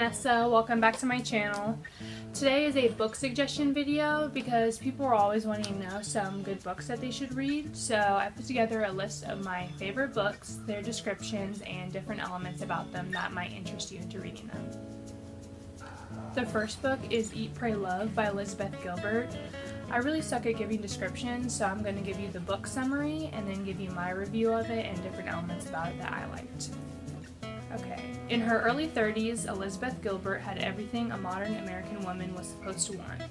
Vanessa, welcome back to my channel. Today is a book suggestion video because people are always wanting to know some good books that they should read. So I put together a list of my favorite books, their descriptions, and different elements about them that might interest you into reading them. The first book is Eat, Pray, Love by Elizabeth Gilbert. I really suck at giving descriptions, so I'm going to give you the book summary and then give you my review of it and different elements about it that I liked. Okay. In her early 30s, Elizabeth Gilbert had everything a modern American woman was supposed to want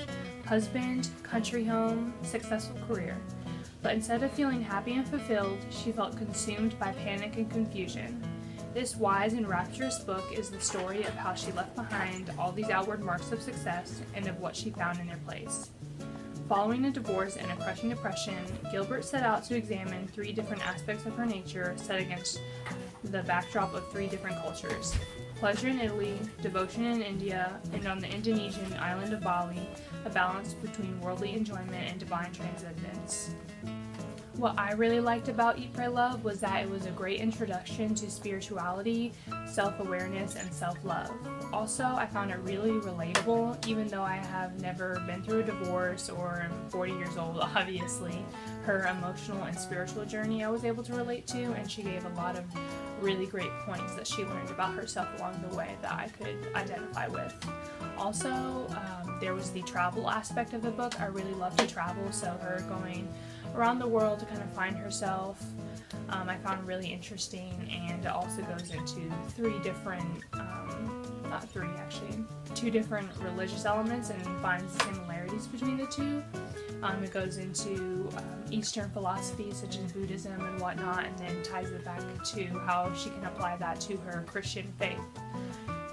husband, country home, successful career. But instead of feeling happy and fulfilled, she felt consumed by panic and confusion. This wise and rapturous book is the story of how she left behind all these outward marks of success and of what she found in their place. Following a divorce and a crushing depression, Gilbert set out to examine three different aspects of her nature set against the backdrop of three different cultures pleasure in Italy, devotion in India, and on the Indonesian island of Bali, a balance between worldly enjoyment and divine transcendence. What I really liked about Eat, Pray, Love was that it was a great introduction to spirituality, self awareness, and self love. Also, I found it really relatable, even though I have never been through a divorce or am 40 years old, obviously. Her emotional and spiritual journey I was able to relate to, and she gave a lot of really great points that she learned about herself along the way that I could identify with. Also, um, there was the travel aspect of the book. I really love to travel, so her going around the world to kind of find herself. Um, I found really interesting, and it also goes into three different, um, not three actually, two different religious elements and finds similarities between the two. Um, it goes into um, Eastern philosophy such as Buddhism and whatnot, and then ties it back to how she can apply that to her Christian faith.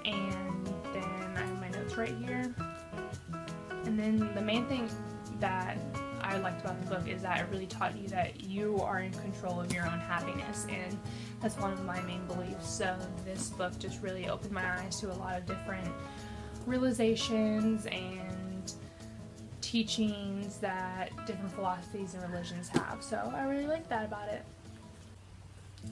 And then I have my notes right here. And then the main thing that I liked about the book is that it really taught you that you are in control of your own happiness, and that's one of my main beliefs. So this book just really opened my eyes to a lot of different realizations and teachings that different philosophies and religions have. So I really like that about it.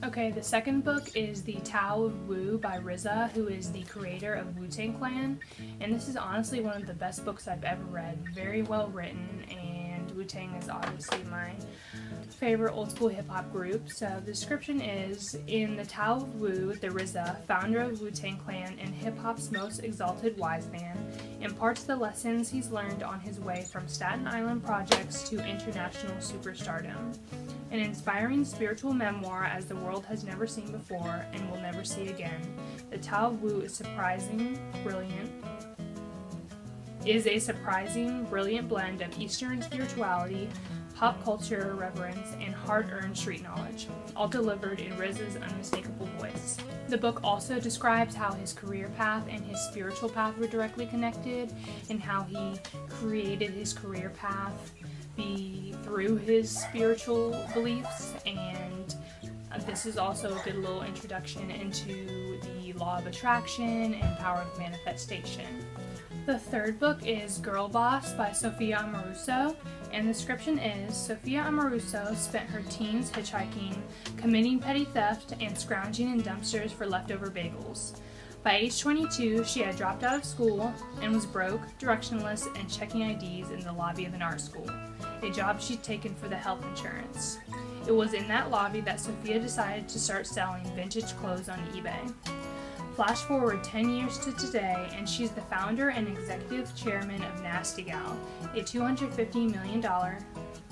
Okay, the second book is The Tao of Wu by RZA, who is the creator of Wu Tang Clan. And this is honestly one of the best books I've ever read. Very well written and Wu Tang is obviously my favorite old school hip hop group. So the description is In the Tao of Wu, the RZA, founder of Wu Tang Clan and hip hop's most exalted wise man, imparts the lessons he's learned on his way from Staten Island projects to international superstardom. An inspiring spiritual memoir as the world has never seen before and will never see again. The Tao Wu is surprising, brilliant, is a surprising, brilliant blend of Eastern spirituality, pop culture reverence, and hard earned street knowledge, all delivered in RZA's unmistakable voice. The book also describes how his career path and his spiritual path were directly connected, and how he created his career path be through his spiritual beliefs and uh, this is also a good little introduction into the law of attraction and power of manifestation. The third book is Girl Boss by Sophia Amoruso, and the description is Sophia Amoruso spent her teens hitchhiking, committing petty theft, and scrounging in dumpsters for leftover bagels. By age 22, she had dropped out of school and was broke, directionless, and checking IDs in the lobby of an art school, a job she'd taken for the health insurance. It was in that lobby that Sophia decided to start selling vintage clothes on eBay. Flash forward 10 years to today, and she's the founder and executive chairman of Nasty Gal, a $250 million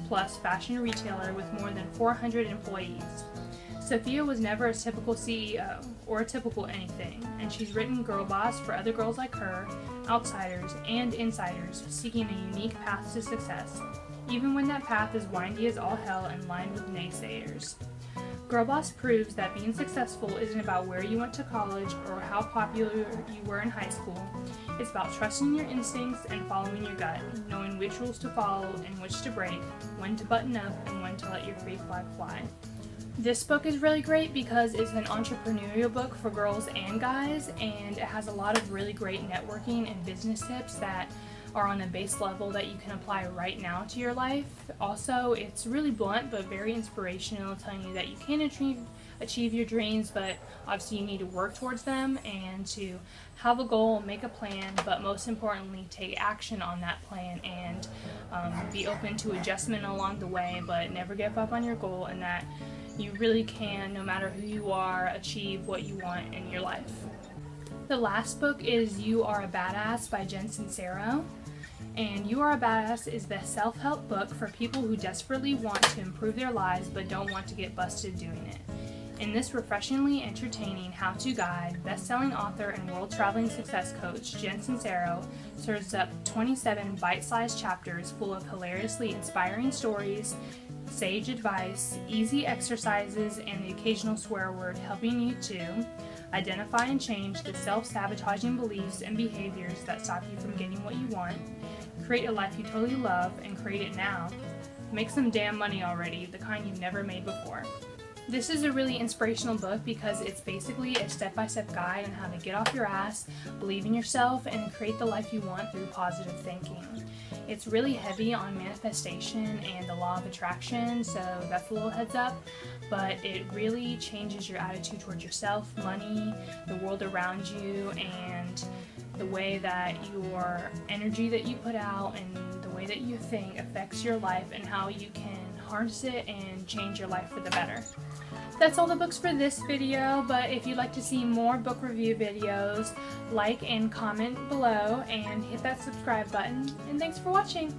plus fashion retailer with more than 400 employees. Sophia was never a typical CEO or a typical anything, and she's written Girl Boss for other girls like her, outsiders, and insiders seeking a unique path to success, even when that path is windy as all hell and lined with naysayers. Girlboss proves that being successful isn't about where you went to college or how popular you were in high school. It's about trusting your instincts and following your gut, knowing which rules to follow and which to break, when to button up, and when to let your free flag fly. This book is really great because it's an entrepreneurial book for girls and guys, and it has a lot of really great networking and business tips that are on a base level that you can apply right now to your life. Also, it's really blunt but very inspirational, telling you that you can achieve achieve your dreams, but obviously you need to work towards them and to have a goal, make a plan, but most importantly, take action on that plan and um, be open to adjustment along the way, but never give up on your goal and that you really can, no matter who you are, achieve what you want in your life. The last book is You Are a Badass by Jen Sincero. And You Are a Badass is the self help book for people who desperately want to improve their lives but don't want to get busted doing it. In this refreshingly entertaining how to guide, best selling author and world traveling success coach Jen Sincero serves up 27 bite sized chapters full of hilariously inspiring stories, sage advice, easy exercises, and the occasional swear word helping you to identify and change the self sabotaging beliefs and behaviors that stop you from getting what you want, create a life you totally love, and create it now. Make some damn money already, the kind you've never made before. This is a really inspirational book because it's basically a step by step guide on how to get off your ass, believe in yourself, and create the life you want through positive thinking. It's really heavy on manifestation and the law of attraction, so that's a little heads up, but it really changes your attitude towards yourself, money, the world around you, and the way that your energy that you put out and the way that you think affects your life and how you can harness it and change your life for the better. That's all the books for this video, but if you'd like to see more book review videos, like and comment below and hit that subscribe button. And thanks for watching!